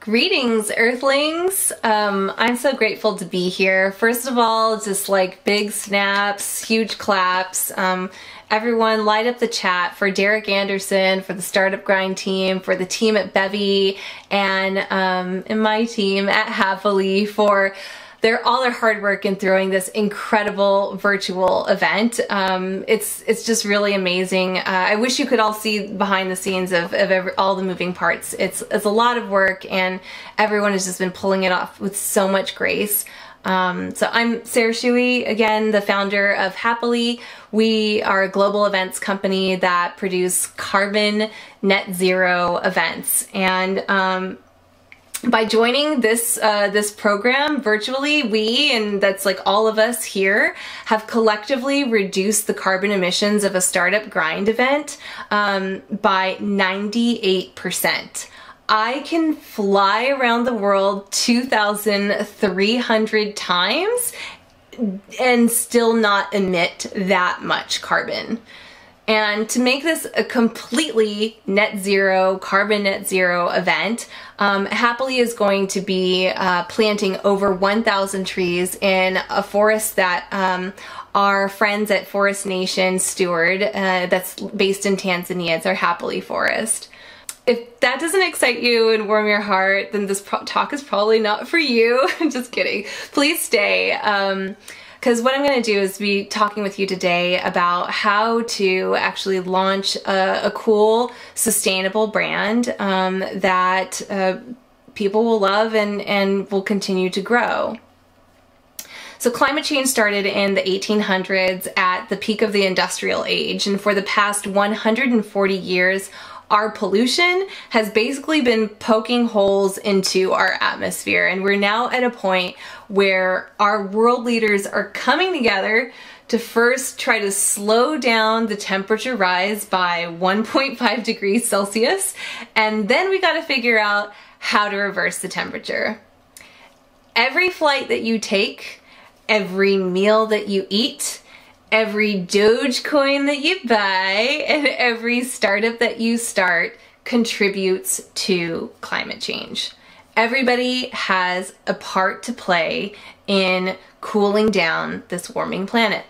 Greetings, Earthlings! Um, I'm so grateful to be here. First of all, just like big snaps, huge claps. Um, everyone light up the chat for Derek Andersen, for the Startup Grind team, for the team at Bevy, and, um, and my team at Happily for their all their hard work in throwing this incredible virtual event. Um, it's it's just really amazing. Uh, I wish you could all see behind the scenes of, of every, all the moving parts. It's it's a lot of work, and everyone has just been pulling it off with so much grace. Um, so I'm Sarah Shewey, again, the founder of Happily. We are a global events company that produce carbon net zero events. And um, by joining this uh, this program virtually, we and that's like all of us here have collectively reduced the carbon emissions of a startup grind event um, by 98%. I can fly around the world 2,300 times and still not emit that much carbon. And to make this a completely net zero, carbon net zero event, um, Happily is going to be uh, planting over 1,000 trees in a forest that um, our friends at Forest Nation steward uh, that's based in Tanzania. It's our Happily Forest. If that doesn't excite you and warm your heart, then this talk is probably not for you. Just kidding. Please stay. Um, because what I'm going to do is be talking with you today about how to actually launch a, a cool, sustainable brand um, that uh, people will love and, and will continue to grow. So climate change started in the 1800s at the peak of the industrial age, and for the past 140 years, our pollution has basically been poking holes into our atmosphere. And we're now at a point where our world leaders are coming together to first try to slow down the temperature rise by 1.5 degrees Celsius. And then we got to figure out how to reverse the temperature. Every flight that you take, every meal that you eat, every Dogecoin that you buy and every startup that you start contributes to climate change. Everybody has a part to play in cooling down this warming planet.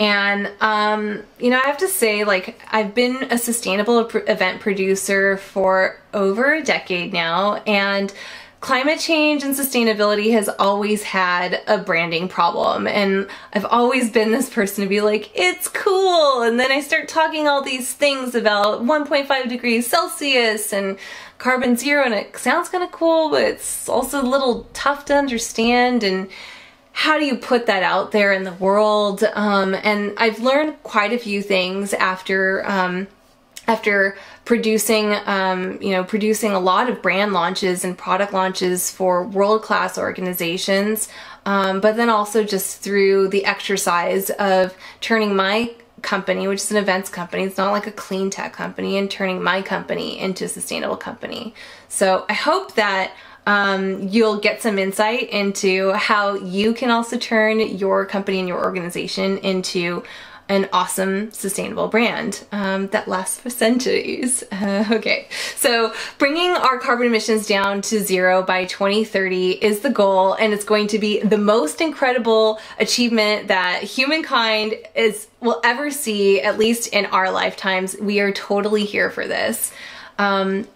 And, um, you know, I have to say, like, I've been a sustainable event producer for over a decade now, and climate change and sustainability has always had a branding problem and I've always been this person to be like it's cool and then I start talking all these things about 1.5 degrees Celsius and carbon zero and it sounds kind of cool but it's also a little tough to understand and how do you put that out there in the world? Um, and I've learned quite a few things after um, after producing, um, you know, producing a lot of brand launches and product launches for world-class organizations, um, but then also just through the exercise of turning my company, which is an events company, it's not like a clean tech company, and turning my company into a sustainable company. So I hope that um, you'll get some insight into how you can also turn your company and your organization into an awesome sustainable brand um, that lasts for centuries. Uh, okay, so bringing our carbon emissions down to zero by 2030 is the goal and it's going to be the most incredible achievement that humankind is will ever see, at least in our lifetimes. We are totally here for this. Um,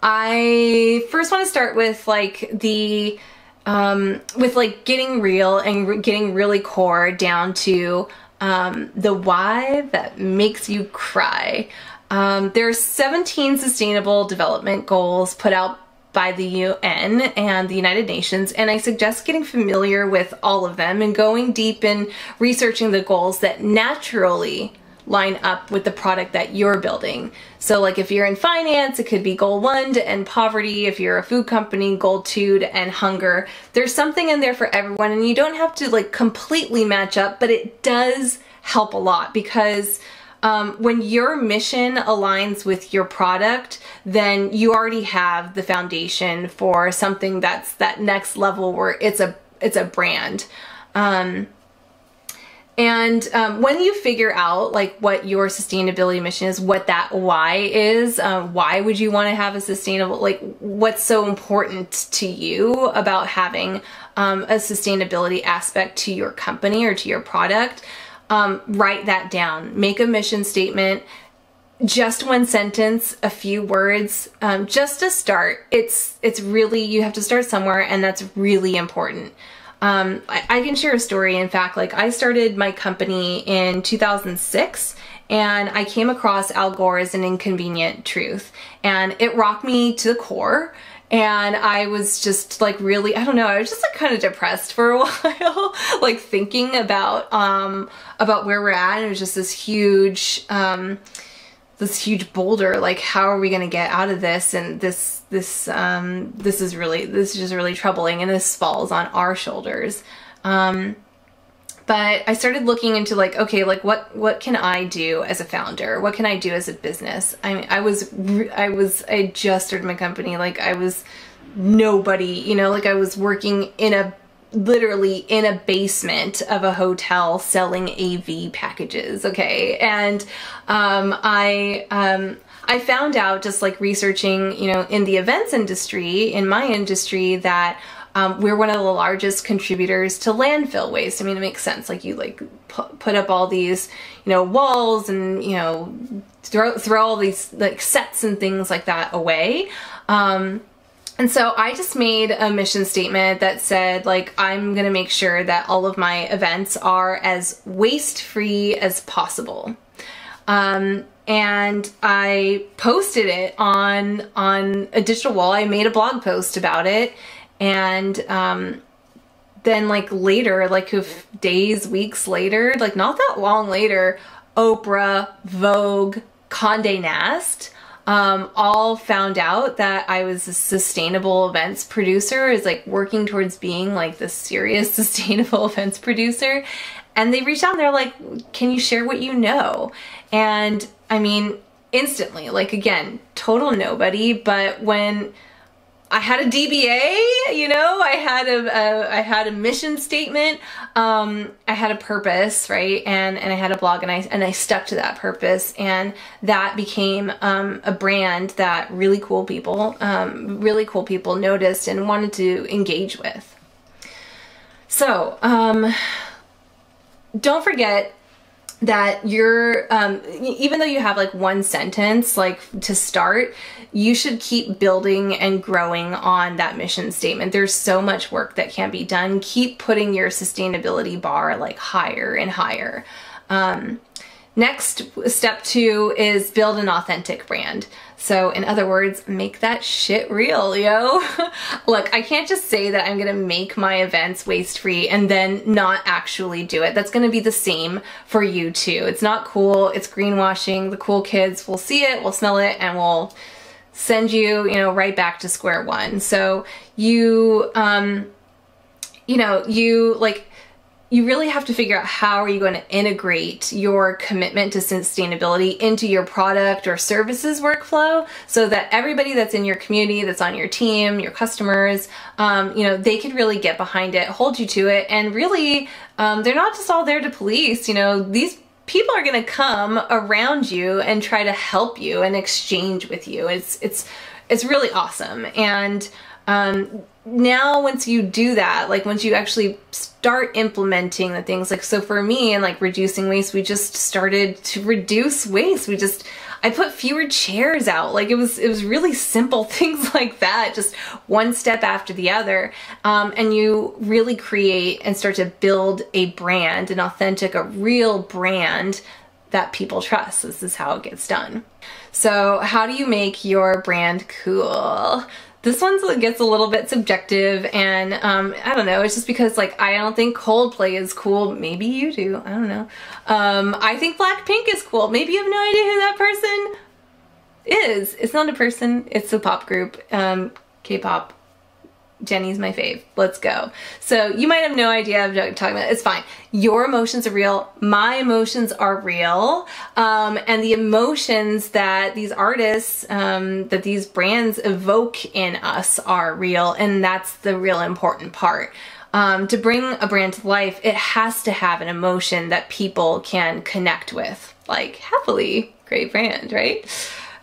I first want to start with like the um, with like getting real and re getting really core down to um, the why that makes you cry. Um, there are 17 sustainable development goals put out by the UN and the United Nations, and I suggest getting familiar with all of them and going deep in researching the goals that naturally line up with the product that you're building. So like if you're in finance, it could be goal one to end poverty. If you're a food company, goal two to end hunger. There's something in there for everyone and you don't have to like completely match up, but it does help a lot because um, when your mission aligns with your product, then you already have the foundation for something that's that next level where it's a it's a brand. Um, And um, when you figure out like what your sustainability mission is, what that why is, um, why would you want to have a sustainable, like what's so important to you about having um, a sustainability aspect to your company or to your product, um, write that down. Make a mission statement just one sentence, a few words, um, just to start. It's it's really you have to start somewhere, and that's really important. Um, I, I, can share a story. In fact, like I started my company in 2006 and I came across Al Gore's An Inconvenient Truth and it rocked me to the core. And I was just like really, I don't know, I was just like kind of depressed for a while, like thinking about, um, about where we're at. And it was just this huge, um, this huge boulder like how are we going to get out of this? And this this um this is really this is just really troubling and this falls on our shoulders. Um but I started looking into like okay like what what can I do as a founder? What can I do as a business? I mean I was I was I just started my company like I was nobody you know like I was working in a literally in a basement of a hotel selling AV packages, okay? And um, I, um, I found out just like researching, you know, in the events industry, in my industry, that um, we're one of the largest contributors to landfill waste. I mean, it makes sense. Like you like put up all these, you know, walls and, you know, throw, throw all these like sets and things like that away. Um, and so I just made a mission statement that said, like, I'm gonna make sure that all of my events are as waste free as possible. Um, and I posted it on on a digital wall. I made a blog post about it, and um, then like later, like days, weeks later, like not that long later, Oprah, Vogue, Condé Nast um, all found out that I was a sustainable events producer, is like working towards being like the serious sustainable events producer. And they reached out and they're like, can you share what you know? And I mean, instantly, like again, total nobody, but when I had a DBA, you know, I had a, a I had a mission statement, um, I had a purpose, right, and and I had a blog, and I and I stuck to that purpose, and that became um, a brand that really cool people, um, really cool people noticed and wanted to engage with. So, um, don't forget that you're um, even though you have like one sentence like to start you should keep building and growing on that mission statement. There's so much work that can be done. Keep putting your sustainability bar like higher and higher. Um, Next, step two is build an authentic brand. So in other words, make that shit real, yo. Look, I can't just say that I'm gonna make my events waste free and then not actually do it. That's gonna be the same for you too. It's not cool, it's greenwashing. The cool kids will see it, will smell it, and will send you, you know, right back to square one. So you, um, you know, you like, you really have to figure out how are you going to integrate your commitment to sustainability into your product or services workflow so that everybody that's in your community that's on your team your customers um, you know they can really get behind it hold you to it and really um, they're not just all there to police you know these people are going to come around you and try to help you and exchange with you. It's it's it's really awesome. And um, now once you do that, like once you actually start implementing the things, like so for me and like reducing waste, we just started to reduce waste. We just, I put fewer chairs out. Like it was, it was really simple things like that, just one step after the other. Um, and you really create and start to build a brand, an authentic, a real brand that people trust. This is how it gets done. So how do you make your brand cool? This one gets a little bit subjective and um, I don't know, it's just because like I don't think Coldplay is cool. Maybe you do, I don't know. Um, I think Blackpink is cool. Maybe you have no idea who that person is. It's not a person, it's a pop group, um, K-pop Jennie's my fave. Let's go. So you might have no idea I'm talking about. It's fine. Your emotions are real. My emotions are real. Um, and the emotions that these artists, um, that these brands evoke in us are real. And that's the real important part. um, to bring a brand to life, it has to have an emotion that people can connect with, like happily, great brand, right?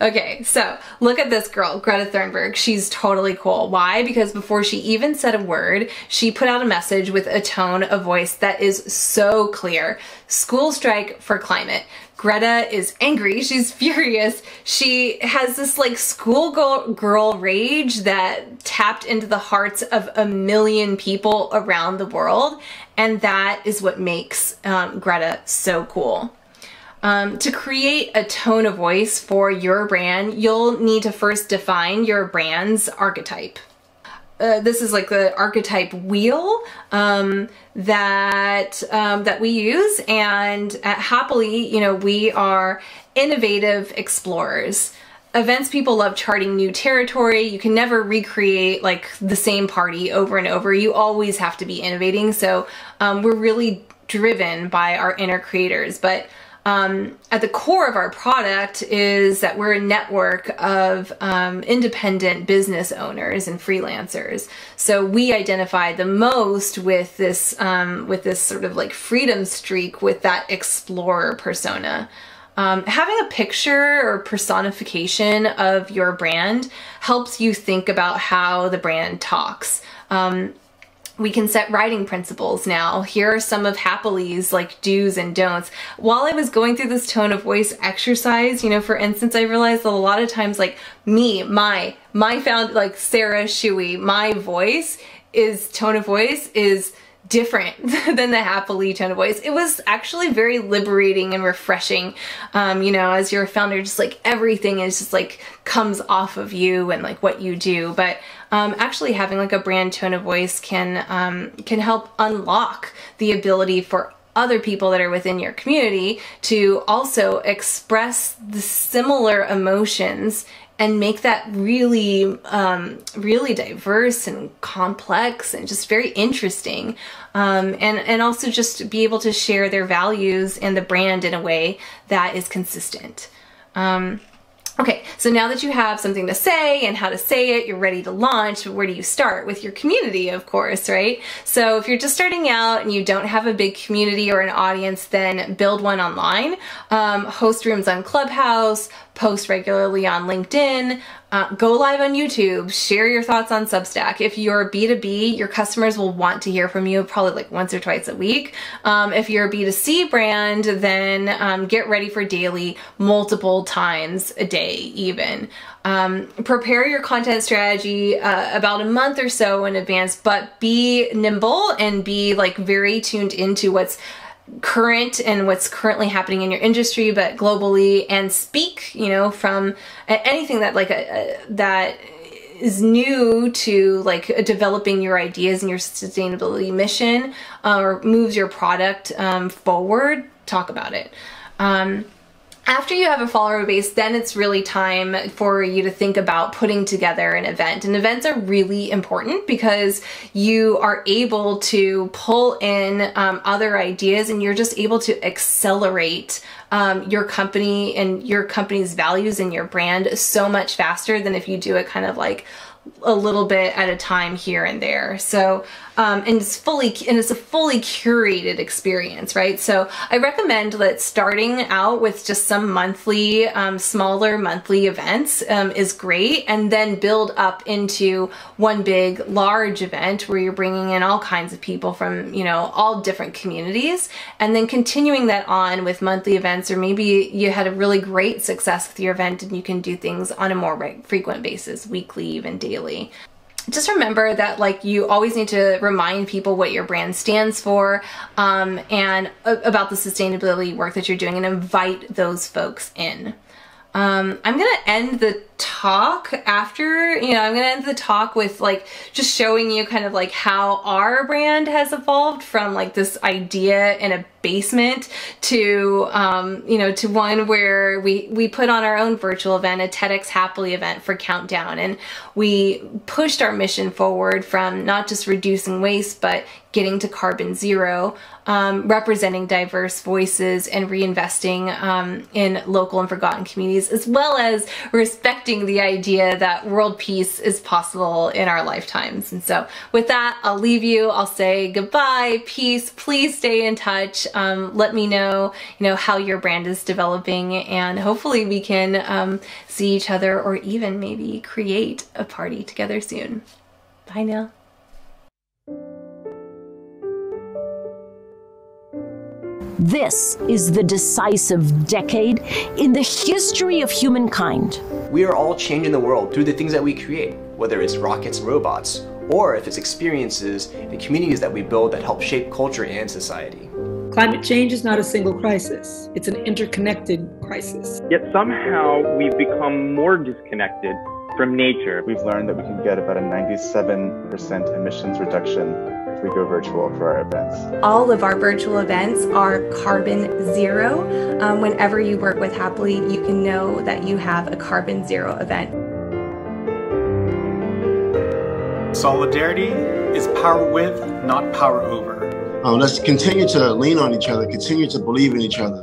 Okay, so look at this girl, Greta Thunberg. She's totally cool. Why? Because before she even said a word, she put out a message with a tone of voice that is so clear. School strike for climate. Greta is angry. She's furious. She has this like schoolgirl girl rage that tapped into the hearts of a million people around the world. And that is what makes um, Greta so cool. Um, to create a tone of voice for your brand, you'll need to first define your brand's archetype. Uh, this is like the archetype wheel um, that um, that we use, and at Happily, you know, we are innovative explorers. Events people love charting new territory. You can never recreate like the same party over and over. You always have to be innovating. So um, we're really driven by our inner creators, but um, at the core of our product is that we're a network of um, independent business owners and freelancers. So we identify the most with this um, with this sort of like freedom streak with that explorer persona. Um, having a picture or personification of your brand helps you think about how the brand talks. Um, we can set writing principles now. Here are some of Happily's like do's and don'ts. While I was going through this tone of voice exercise, you know, for instance, I realized that a lot of times like me, my, my found like Sarah Shewey, my voice is tone of voice is different than the happily tone of voice. It was actually very liberating and refreshing. Um, you know, as your founder, just like everything is just like comes off of you and like what you do. But um, actually having like a brand tone of voice can um, can help unlock the ability for other people that are within your community to also express the similar emotions and make that really, um, really diverse and complex and just very interesting. Um, and, and also just be able to share their values and the brand in a way that is consistent. Um, Okay, so now that you have something to say and how to say it, you're ready to launch, where do you start? With your community, of course, right? So if you're just starting out and you don't have a big community or an audience, then build one online. Um, host rooms on Clubhouse, post regularly on LinkedIn, uh, go live on YouTube, share your thoughts on Substack. If you're B2B, your customers will want to hear from you probably like once or twice a week. Um, if you're a B2C brand, then um, get ready for daily, multiple times a day even. Um, prepare your content strategy uh, about a month or so in advance, but be nimble and be like very tuned into what's current and what's currently happening in your industry but globally and speak you know from anything that like a, a, that is new to like developing your ideas and your sustainability mission uh, or moves your product um, forward talk about it. Um, after you have a follower base, then it's really time for you to think about putting together an event. And events are really important because you are able to pull in um, other ideas and you're just able to accelerate um, your company and your company's values and your brand so much faster than if you do it kind of like a little bit at a time here and there. So, um, and it's fully, and it's a fully curated experience, right? So I recommend that starting out with just some monthly, um, smaller monthly events um, is great. And then build up into one big, large event where you're bringing in all kinds of people from, you know, all different communities. And then continuing that on with monthly events, or maybe you had a really great success with your event and you can do things on a more frequent basis, weekly, even daily just remember that like you always need to remind people what your brand stands for um, and about the sustainability work that you're doing and invite those folks in. Um, I'm gonna end the talk after, you know, I'm gonna end the talk with like just showing you kind of like how our brand has evolved from like this idea in a basement to um, you know to one where we we put on our own virtual event a TEDx Happily event for Countdown and we pushed our mission forward from not just reducing waste but getting to carbon zero, um, representing diverse voices and reinvesting um, in local and forgotten communities, as well as respecting the idea that world peace is possible in our lifetimes. And so with that, I'll leave you. I'll say goodbye, peace. Please stay in touch. Um, let me know, you know, how your brand is developing and hopefully we can um, see each other or even maybe create a party together soon. Bye now. This is the decisive decade in the history of humankind. We are all changing the world through the things that we create, whether it's rockets and robots, or if it's experiences and communities that we build that help shape culture and society. Climate change is not a single crisis, it's an interconnected crisis. Yet somehow we've become more disconnected from nature. We've learned that we can get about a 97% emissions reduction if we go virtual for our events. All of our virtual events are carbon zero. Um, whenever you work with Happily, you can know that you have a carbon zero event. Solidarity is power with, not power over. Uh, let's continue to lean on each other, continue to believe in each other,